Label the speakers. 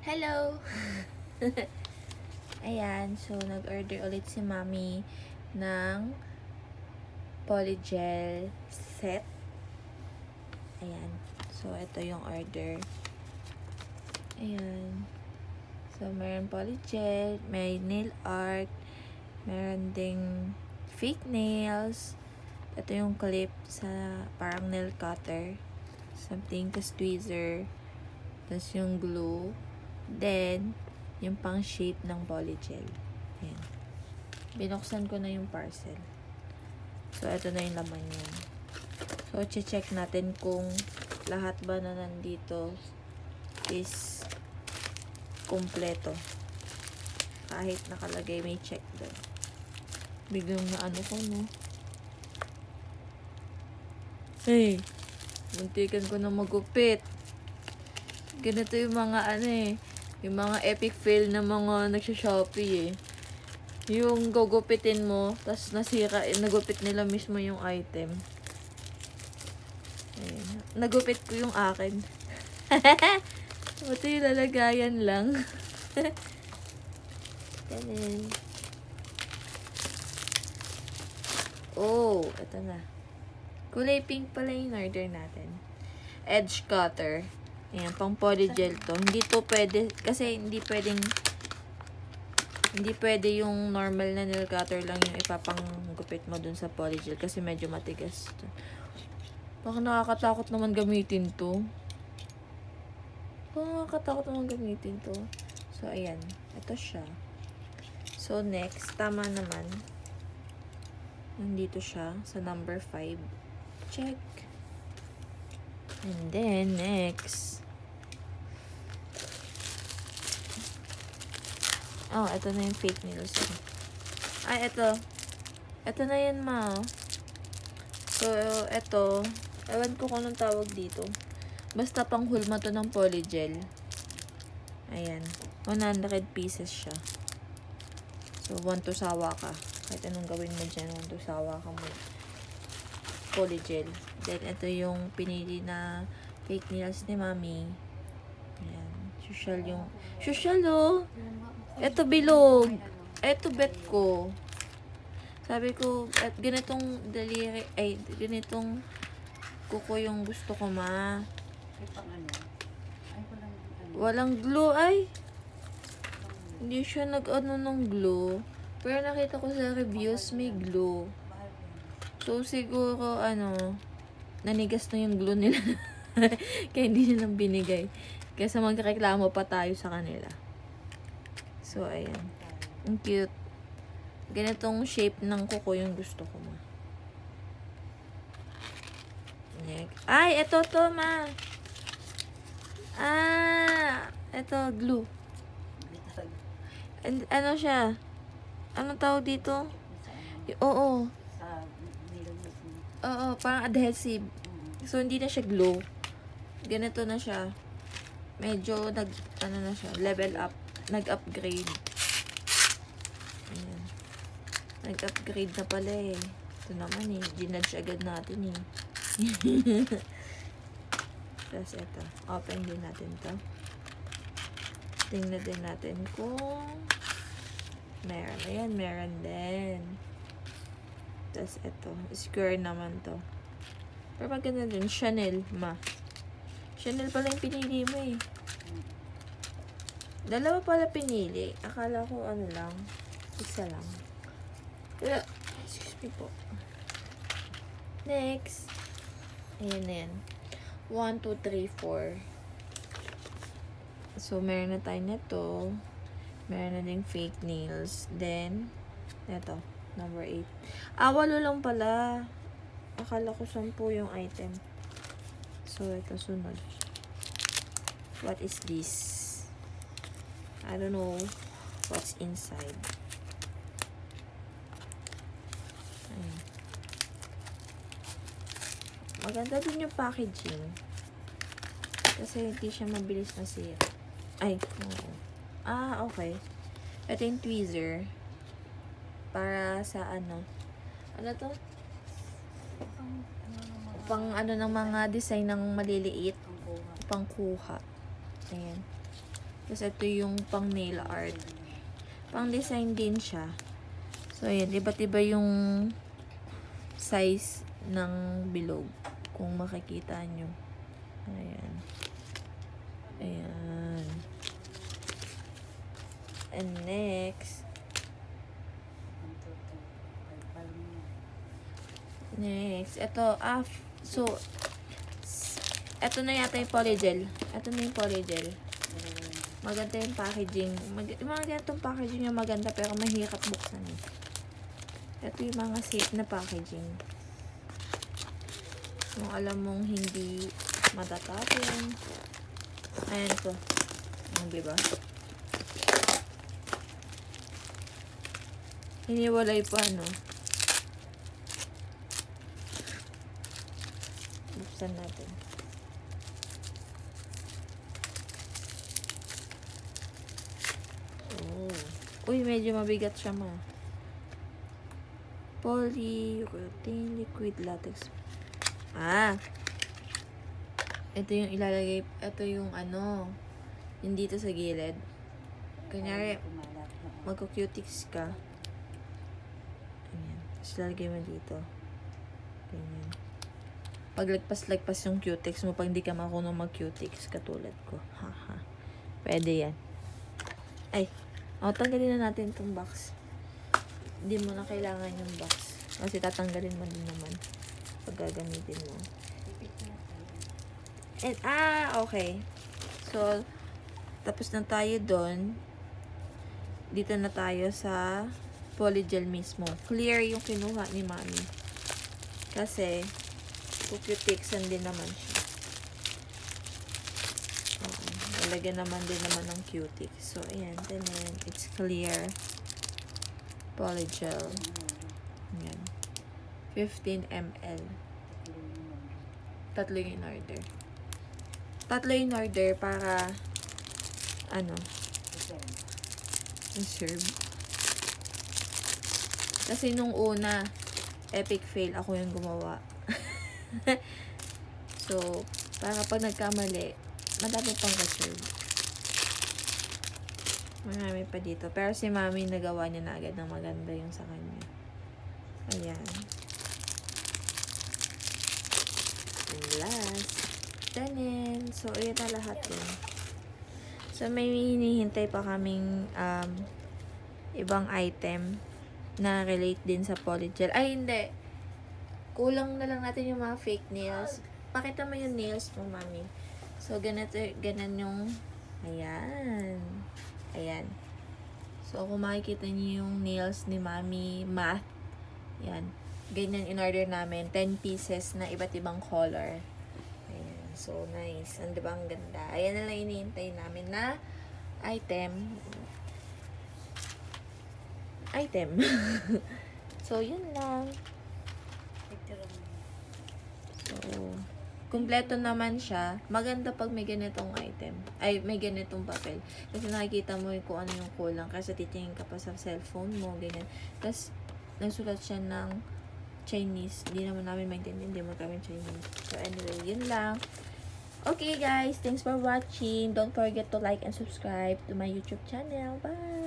Speaker 1: Hello! Ayan, so nag-order ulit si Mami ng polygel set. Ayan. So, ito yung order. Ayan. So, meron polygel, may nail art, meron ding fake nails. Ito yung clip sa parang nail cutter. Something, tas tweezer. Tas yung glue. Then, yung pang shape ng polygel. Ayan. Binuksan ko na yung parcel. So, ito na yung laman yan. So, check natin kung lahat ba na nandito is kompleto. Kahit nakalagay may check doon. Biglang na ano ko, no? Hey! Muntikan ko na magupit. Ganito yung mga ano eh. Yung mga epic fail na mga nagsha-shopee eh. Yung gugupitin mo, tapos nasira, eh, nagupit nila mismo yung item. Ayan. Nagupit ko yung akin. Ito yung lalagayan lang. Ganun. Oh, ito na. Kulay pink pala yung order natin. Edge cutter. Ayan, pang polygel to. Hindi to pwede, kasi hindi pwedeng, hindi pwede yung normal na nail cutter lang yung ipapanggupit mo dun sa polygel kasi medyo matigas. Baka nakakatakot naman gamitin to. Baka nakakatakot naman gamitin to. So, ayan. Ito siya. So, next, tama naman. Nandito siya sa number 5. Check. And then, next. Oh, ito na yung fake nails. Ay, ito. Ito na yan, ma. So, ito. Ewan ko kung anong tawag dito. Basta pang hulma to ng polygel. Ayan. 100 pieces siya. So, want to sawa ka. Kahit anong gawin mo dyan, want to sawa ka mo. Polygel. Then, ito yung pinili na fake nails ni Mami. Ayan. Social yung... Social, oh! Ito bilog. Ito bet ko. Sabi ko, at ganitong daliri, ay, ganitong kuko yung gusto ko, ma.
Speaker 2: Ano? Ano.
Speaker 1: Walang glue, ay. Hindi siya nag-ano ng glue. Pero nakita ko sa reviews, may glue. So, siguro, ano, nanigas na yung glue nila. Kaya hindi nila nang binigay. Kesa magreklamo pa tayo sa kanila. So, ayan. Ang cute. Ganitong shape ng kuko yung gusto ko, ma. Ay, ito to, ma. Ah, ito, glue. And, ano siya? Anong tawag dito?
Speaker 2: Ano?
Speaker 1: Oo. Oo, parang adhesive. So, hindi na siya glue. Ganito na siya. Medyo nag, ano na siya, level up. Nag-upgrade. Ayan. Nag-upgrade na pala eh. Ito naman eh. Ginudge agad natin eh. Tapos ito. Open din natin to. Tingnan din natin kung meron. Ayan, meron din. Tapos ito. Square naman to. Pero maganda din. Chanel, ma. Chanel pala yung pinili mo eh. Dalawa pala pinili. Akala ko ano lang. Isa lang. Excuse me po. Next. Ayan na yan. 1, 2, 3, 4. So, meron na tayo nito. Meron na ding fake nails. Then, ito. Number 8. Ah, walo lang pala. Akala ko 10 yung item. So, ito sunod. What is this? I don't know what's inside. Ayan. Maganda din yung packaging. Kasi hindi siya mabilis nasira. Ay, oo. Ah, okay. Ito yung tweezer. Para sa ano. Ano to?
Speaker 2: Pang ano ng mga
Speaker 1: design ng maliliit. Pang kuha. Ayan. Tapos ito yung pang nail art. Pang design din siya. So, ayan. Iba't iba yung size ng bilog. Kung makikita nyo. Ayan. Ayan. And next,
Speaker 2: Ang toto. Ay, parang yun.
Speaker 1: Next, ito, ah, so, ito na yata yung polygel. Ito na yung polygel. Maganda yung packaging. Mag mga ganitong packaging yung maganda pero mahirap buksan eh. Ito yung mga safe na packaging. Kung alam mong hindi matatapon. Ayan to. Ang diba? Hiniwalay pa, no? Buksan natin. Oh. Uy, medyo mabigat siya ma. Polyurethane liquid latex. Ah. Ito yung ilalagay, ito yung ano, yung dito sa gilid.
Speaker 2: Na.
Speaker 1: magko-cutics ka. Ayan. Tapos lalagay mo dito. Ganyan. Paglagpas-lagpas yung cutics mo pag hindi ka marunong mag-cutics katulad ko. Haha. Pwede yan. Ay. O, tanggalin na natin itong box. Hindi mo na kailangan yung box. Kasi tatanggalin mo din naman pag gagamitin mo. And, ah, okay. So, tapos na tayo doon. Dito na tayo sa polygel mismo. Clear yung kinuha ni mami. Kasi, puputixan din naman siya. Lalagyan naman din naman ng cutic. So, ayan. Then, it's clear. Polygel. Ayan. 15 ml. Tatlo in order. Tatlo in order para ano, serve. Kasi nung una, epic fail ako yung gumawa. so, para pag nagkamali, madami pang reserve. Marami pa dito. Pero si mami nagawa niya na agad ng maganda yung sa kanya. Ayan. And last, tanin. So, ayan na lahat yun. So, may hinihintay pa kaming um, ibang item na relate din sa polygel. Ay, hindi. Kulang na lang natin yung mga fake nails. Pakita mo yung nails mo, mami. So, ganito, ganan yung, ayan. Ayan. So, kung makikita niyo yung nails ni mami, math, yan. Ganyan in order namin. 10 pieces na iba't ibang color. Ayan. So, nice. Ang diba ang ganda? Ayan na lang iniintay namin na item. Item. so, yun lang. So, kumpleto naman siya. Maganda pag may ganitong item. Ay, may ganitong papel. Kasi nakikita mo kung ano yung kulang. Kasi titingin ka pa sa cellphone mo, ganyan. Tapos, nagsulat siya ng Chinese. Hindi naman namin maintindihan. Hindi mo kami Chinese. So, anyway, yun lang. Okay, guys. Thanks for watching. Don't forget to like and subscribe to my YouTube channel. Bye!